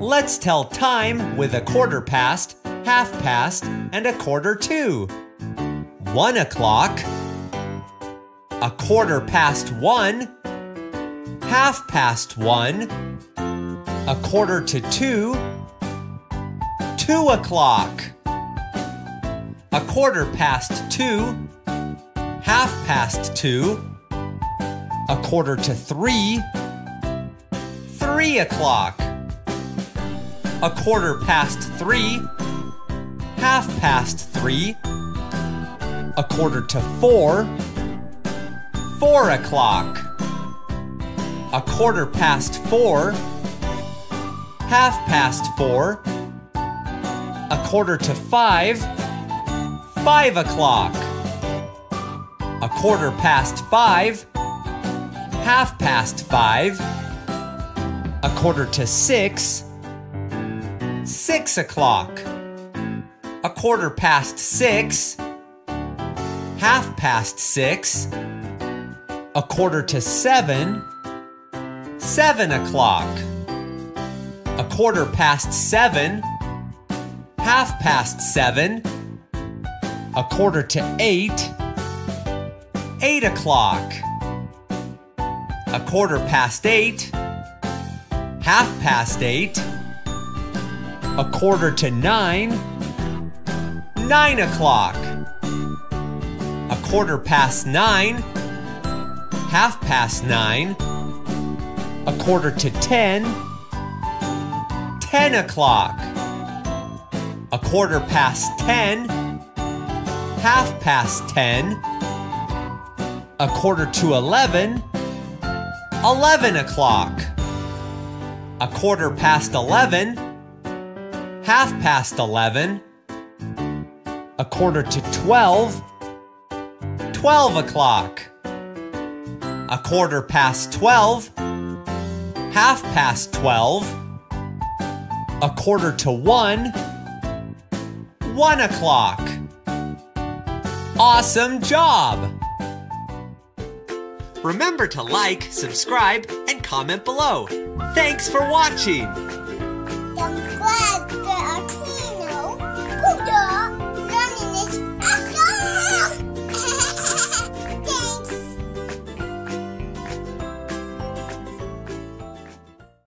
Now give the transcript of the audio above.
Let's tell time with a quarter past, half past, and a quarter to. One o'clock, a quarter past one, half past one, a quarter to two, two o'clock, a quarter past two, half past two, a quarter to three, three o'clock, a quarter past three, half past three, a quarter to four, four o'clock, a quarter past four, half past four, a quarter to five, five o'clock, a quarter past five, half past five, a quarter to six, six o'clock, a quarter past six, half past six, a quarter to seven, seven o'clock, a quarter past seven, half past seven, a quarter to eight, eight o'clock, a quarter past eight, half past eight, a quarter to nine, nine o'clock, a quarter past nine, half past nine, a quarter to ten, ten o'clock, a quarter past ten, half past ten, a quarter to eleven, eleven o'clock, a quarter past eleven, half past 11, a quarter to 12, 12 o'clock, a quarter past 12, half past 12, a quarter to 1, 1 o'clock. Awesome job! Remember to like, subscribe, and comment below. Thanks for watching!